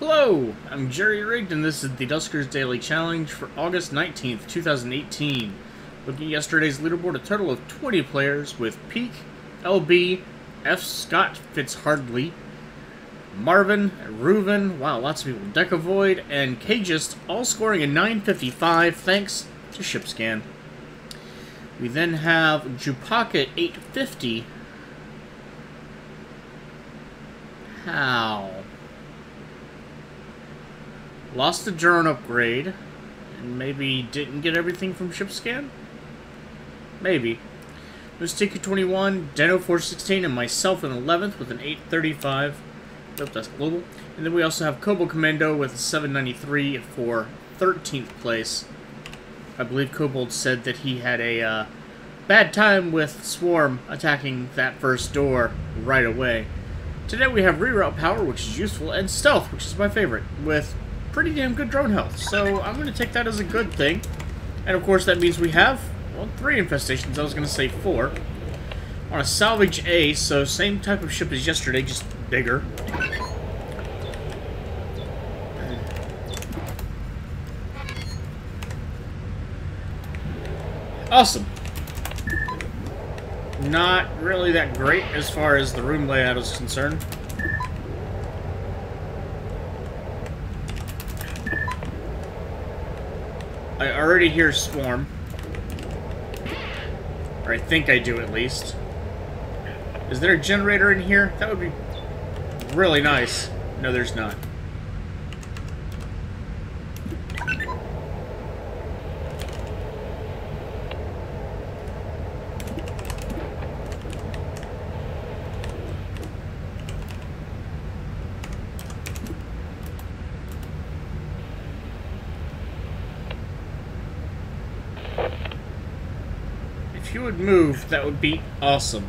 Hello, I'm JuryRigged, and this is the Duskers Daily Challenge for August 19th, 2018. Looking at yesterday's leaderboard, a total of 20 players with Peak, LB, F. Scott Fitzhardley, Marvin, Reuven, wow, lots of people, Decavoid, and Cagist all scoring a 955 thanks to ShipScan. We then have Jupaka 850. How? Lost the drone upgrade, and maybe didn't get everything from ship scan? Maybe. Mustika 21, Dano 416, and myself in 11th with an 835. Nope, that's global. And then we also have Kobold Commando with a 793 for 13th place. I believe Kobold said that he had a uh, bad time with Swarm attacking that first door right away. Today we have reroute power, which is useful, and stealth, which is my favorite, with pretty damn good drone health. So I'm going to take that as a good thing. And of course that means we have, well, three infestations. I was going to say four. On a salvage A, so same type of ship as yesterday, just bigger. Awesome. Not really that great as far as the room layout is concerned. Already hear Swarm. Or I think I do at least. Is there a generator in here? That would be really nice. No, there's not. If you would move, that would be awesome.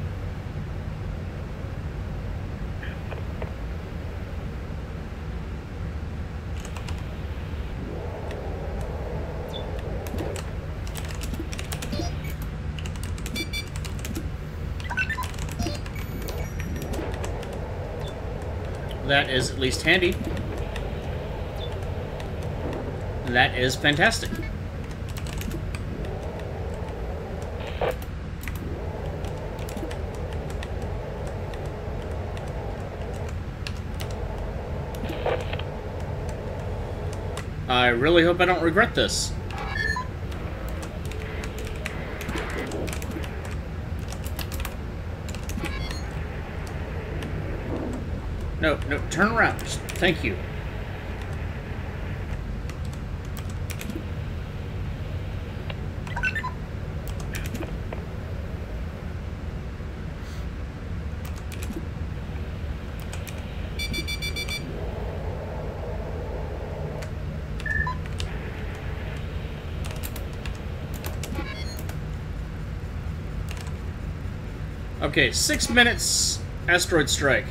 That is at least handy. That is fantastic. I really hope I don't regret this. No, no, turn around. Thank you. Okay, six minutes, asteroid strike.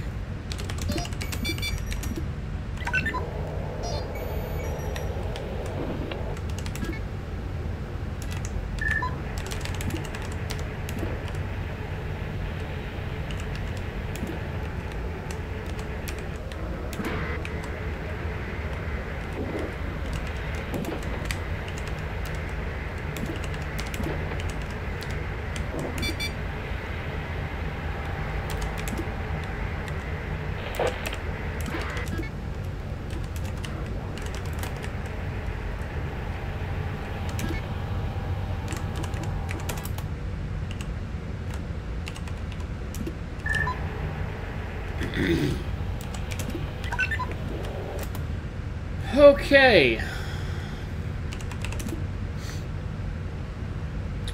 Okay.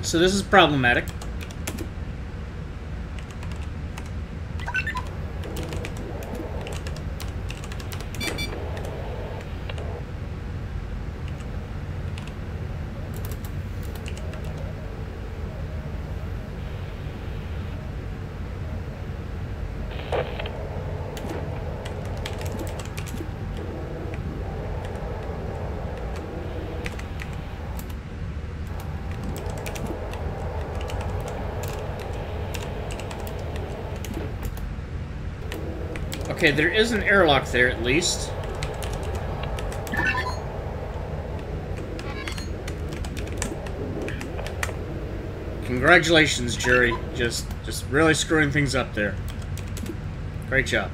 So this is problematic. Okay, there is an airlock there at least. Congratulations, jury. Just just really screwing things up there. Great job.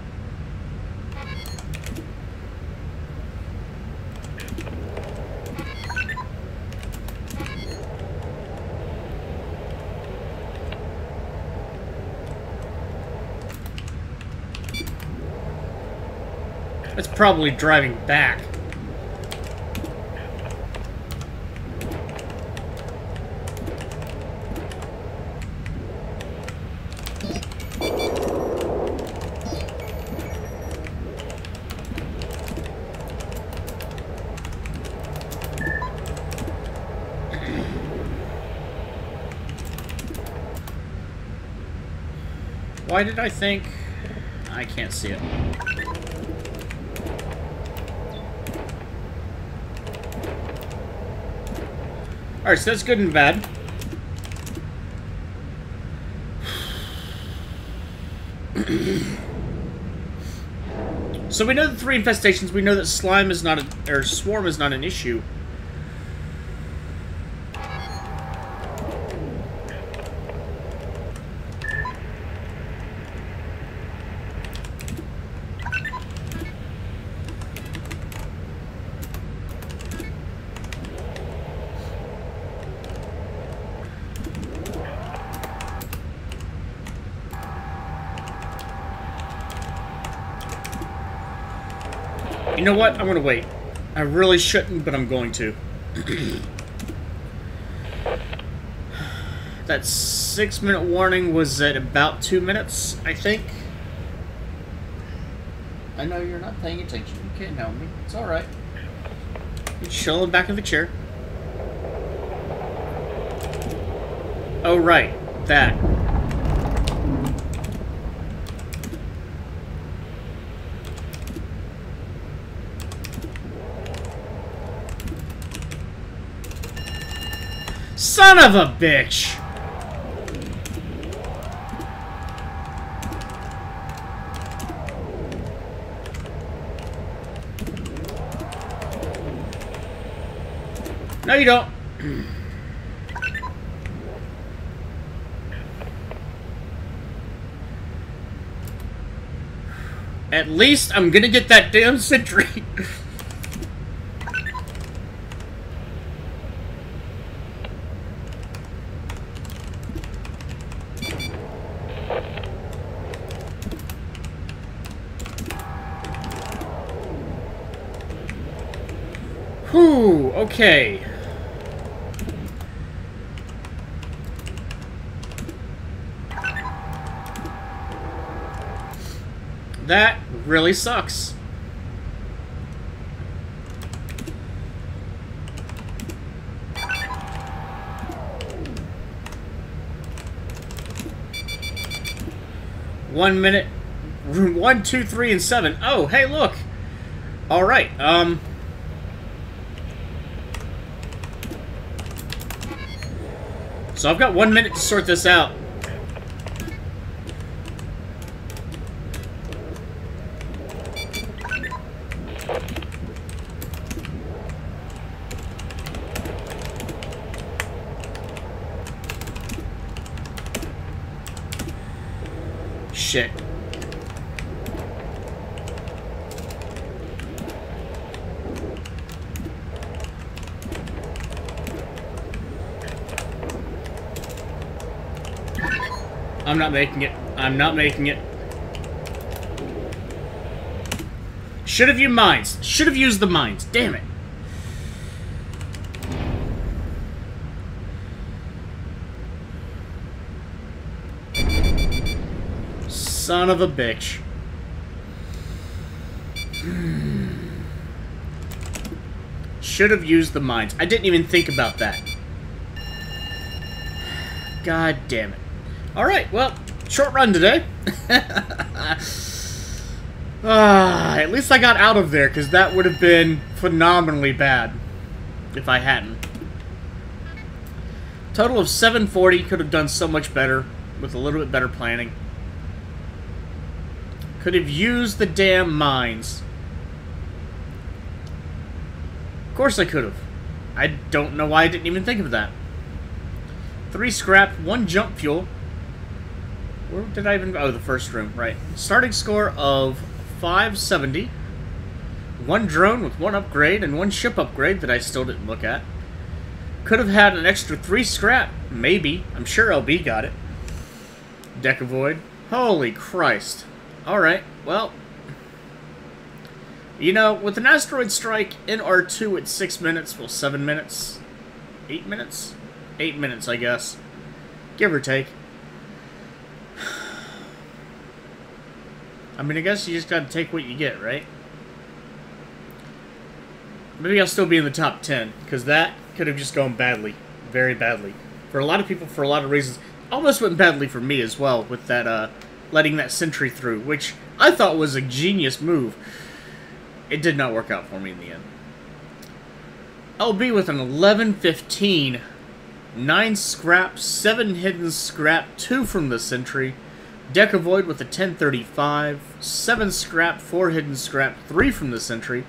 It's probably driving back. Why did I think... I can't see it. Alright, so that's good and bad. so we know the three infestations, we know that slime is not a, or swarm is not an issue. You know what? I'm gonna wait. I really shouldn't, but I'm going to. that six minute warning was at about two minutes, I think. I know you're not paying attention. You can't help me. It's alright. You're chilling back in the chair. Oh, right. That. Son of a bitch! No, you don't. At least I'm gonna get that damn sentry. Whew, okay. That really sucks. One minute, one, two, three, and seven. Oh, hey, look. All right. Um. So I've got one minute to sort this out. Shit. I'm not making it. I'm not making it. Should have used mines. Should have used the mines. Damn it. Son of a bitch. Hmm. Should have used the mines. I didn't even think about that. God damn it. Alright, well, short run today. ah, at least I got out of there, because that would have been phenomenally bad if I hadn't. Total of 740, could have done so much better with a little bit better planning. Could have used the damn mines. Of course I could have. I don't know why I didn't even think of that. three scrap, one jump fuel. Where did I even... Oh, the first room, right. Starting score of 570. One drone with one upgrade and one ship upgrade that I still didn't look at. Could have had an extra three scrap. Maybe. I'm sure LB got it. Decavoid. Holy Christ. Alright, well... You know, with an asteroid strike in R2 at 6 minutes, well, 7 minutes? 8 minutes? 8 minutes, I guess. Give or take. I mean, I guess you just gotta take what you get, right? Maybe I'll still be in the top 10, because that could have just gone badly. Very badly. For a lot of people, for a lot of reasons. Almost went badly for me as well, with that, uh, letting that sentry through, which I thought was a genius move. It did not work out for me in the end. LB with an 11-15, 9 scrap, 7 hidden scrap, 2 from the sentry, Decavoid with a 1035, 7 scrap, 4 hidden scrap, 3 from the sentry,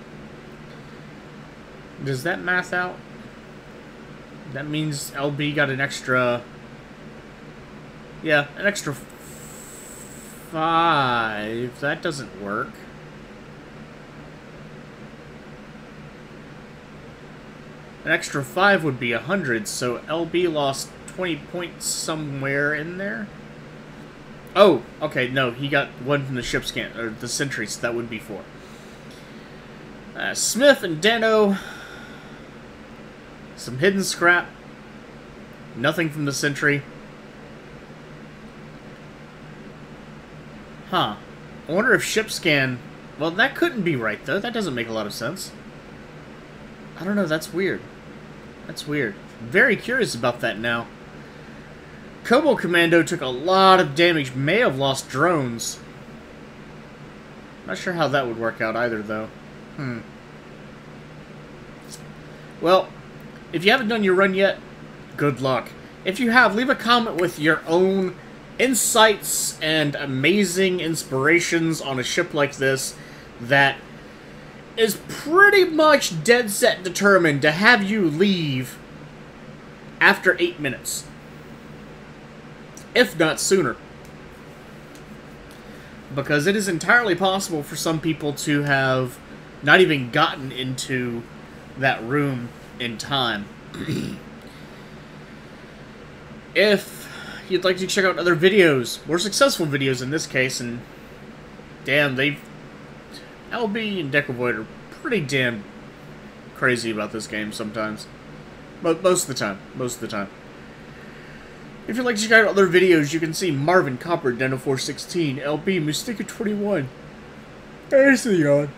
does that math out? That means LB got an extra... Yeah, an extra five. That doesn't work. An extra five would be a hundred, so LB lost 20 points somewhere in there. Oh, okay, no, he got one from the ship scan, or the sentry, so that would be four. Uh, Smith and Dano some hidden scrap. Nothing from the sentry. Huh. I wonder if ship scan... Well, that couldn't be right, though. That doesn't make a lot of sense. I don't know. That's weird. That's weird. Very curious about that now. Kobold Commando took a lot of damage. May have lost drones. Not sure how that would work out either, though. Hmm. Well, if you haven't done your run yet, good luck. If you have, leave a comment with your own insights and amazing inspirations on a ship like this that is pretty much dead set determined to have you leave after eight minutes. If not sooner. Because it is entirely possible for some people to have not even gotten into that room in time. if you'd like to check out other videos, more successful videos in this case, and damn, they've... LB and Decavoid are pretty damn crazy about this game sometimes. But most of the time. Most of the time. If you'd like to check out other videos, you can see Marvin Copper, Dano416, LB, Mustika21. There's the yawn.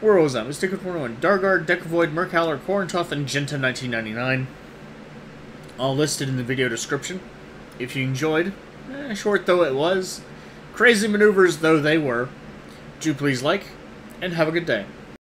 Where was that? Mystic 21. Daargard, Decavoid, Myrkhouller, Korentoth, and Genta 1999. All listed in the video description. If you enjoyed, eh, short though it was, crazy maneuvers though they were, do please like, and have a good day.